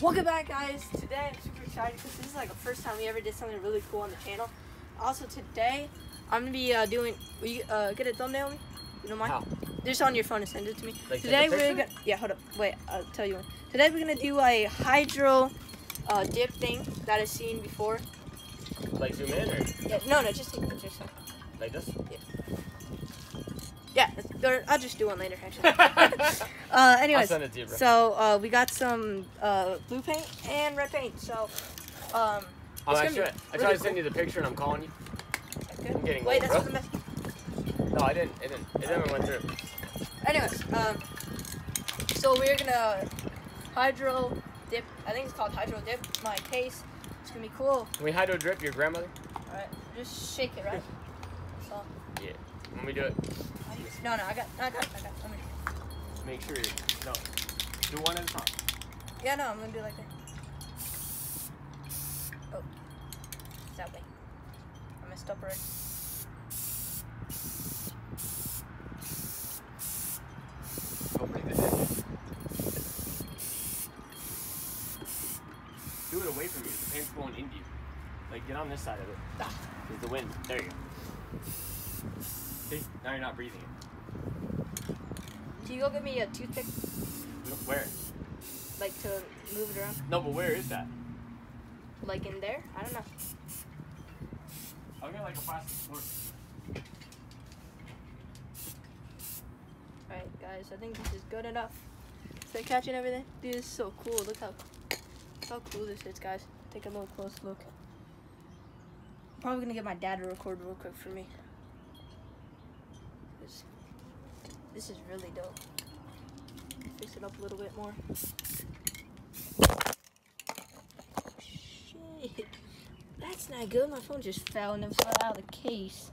Welcome back, guys. Today I'm super excited because this is like the first time we ever did something really cool on the channel. Also, today I'm gonna be uh, doing. Will you uh, get a thumbnail? Me? You don't mind? How? Just on your phone and send it to me. Like, today we're gonna. Yeah, hold up. Wait, I'll tell you one. Today we're gonna do a hydro uh, dip thing that I've seen before. Like zoom in or Yeah, no, no, just take pictures. So. like this? Yeah, it's- or I'll just do one later. Actually. uh, I'll anyways, send it to you, bro. so uh, we got some uh, blue paint and red paint. So, um, Oh, it's I gonna tried, I tried really to send you the picture and I'm calling you. okay. I'm getting Wait, old, that's bro. what the mess. No, I didn't. It didn't. It never went through. Anyways, um, so we're gonna hydro dip. I think it's called hydro dip. My case. It's gonna be cool. Can we hydro drip your grandmother? All right, just shake it, right? That's all. Yeah. When we do it, No, no, I got, I got, I got. Let me. make sure you no. Do one at a time. Yeah, no, I'm gonna do it like that. Oh, it's that way. I messed up already. Go breathe it in. Do it away from you. The paint's going into you. Like get on this side of it. Ah. There's the wind. There you go. See? Now you're not breathing it. Can you go get me a toothpick, Where? like to move it around, No, but where is that? like in there? I don't know. I'll get like a plastic fork. All right, guys, I think this is good enough. Is that catching everything? Dude, this is so cool. Look how, how cool this is, guys. Take a little close look. I'm probably gonna get my dad to record real quick for me. This is really dope. Fix it up a little bit more. Shit, that's not good. My phone just fell and it fell out of the case.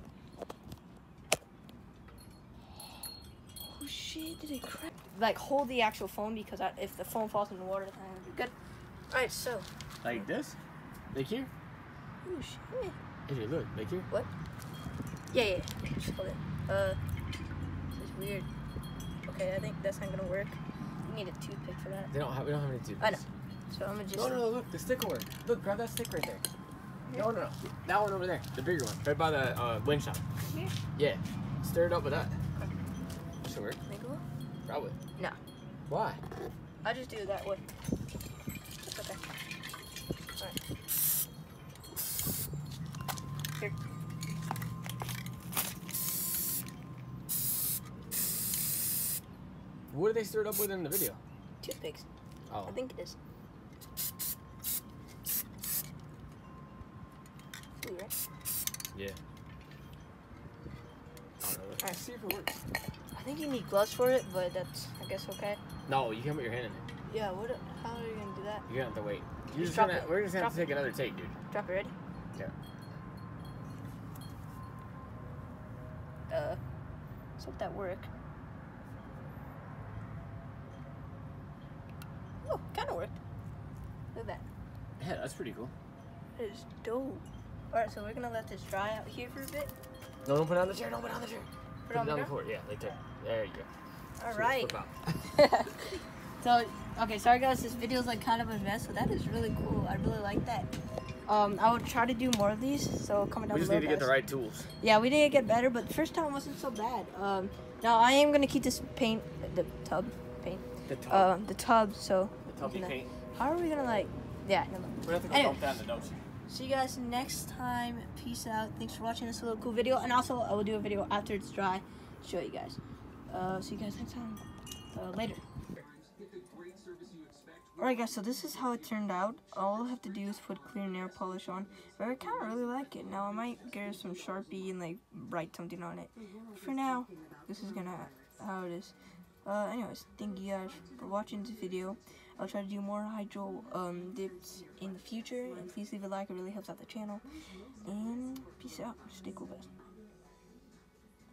Oh shit, did it crack? Like hold the actual phone because I, if the phone falls in the water, be good. Alright, so. Like this? Like here? Oh shit. Here, look. Like here? Yeah, yeah, yeah. Just hold it. Uh, this is weird. Okay, I think that's not gonna work. You need a toothpick for that. They don't have. We don't have any tubes. I know. So I'm gonna just. No, no, no, look, the stick will work. Look, grab that stick right there. No, no, no. That one over there, the bigger one, right by the uh, wind shot. Here? Yeah. Stir it up with that. Okay. Should work. Think it will? Probably. No. Why? I'll just do it that way. Okay. Alright. Here. What did they stir it up with in the video? Toothpicks. Oh. I think it is. Ooh, right? Yeah. I don't know. See if it works. I think you need gloves for it, but that's, I guess, okay. No, you can put your hand in it. Yeah, what, how are you gonna do that? You're gonna have to wait. You're Just just gonna, it. we're just gonna have to take another take, dude. Drop it ready? Yeah. Uh, let's hope that work. Oh, kinda worked. Look at that. Yeah, that's pretty cool. That is dope. Alright, so we're gonna let this dry out here for a bit. No, don't put it on the chair. Don't put it on the chair. Put it on the down ground? floor. Yeah, like there. There you go. Alright. So, okay, sorry guys, this video's like kind of a mess, but that is really cool. I really like that. Um, I would try to do more of these, so comment down We just below. need to get the guys. right tools. Yeah, we need to get better, but the first time wasn't so bad. Um, now I am gonna keep this paint, the tub paint, The tub. uh, the tub. So the tubby paint. How are we gonna like? Yeah, never mind. We're gonna have to go Anyway. that in the dumpster. See you guys next time. Peace out. Thanks for watching this little cool video, and also I will do a video after it's dry, to show you guys. Uh, see you guys next time. Uh, later. Alright guys, so this is how it turned out. All I have to do is put clear nail polish on. But I kind of really like it. Now I might get some Sharpie and like write something on it. But for now, this is gonna how it is. Uh, anyways, thank you guys for watching this video. I'll try to do more hydro um, dips in the future. And please leave a like, it really helps out the channel. And peace out. Stay cool guys.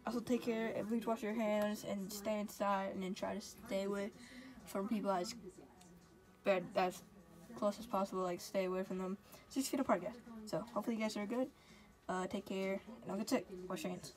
Also take care, and please wash your hands and stay inside and then try to stay away from people as bad as close as possible, like stay away from them. Six feet apart guys. So hopefully you guys are good. Uh, take care and don't get sick. Wash your hands.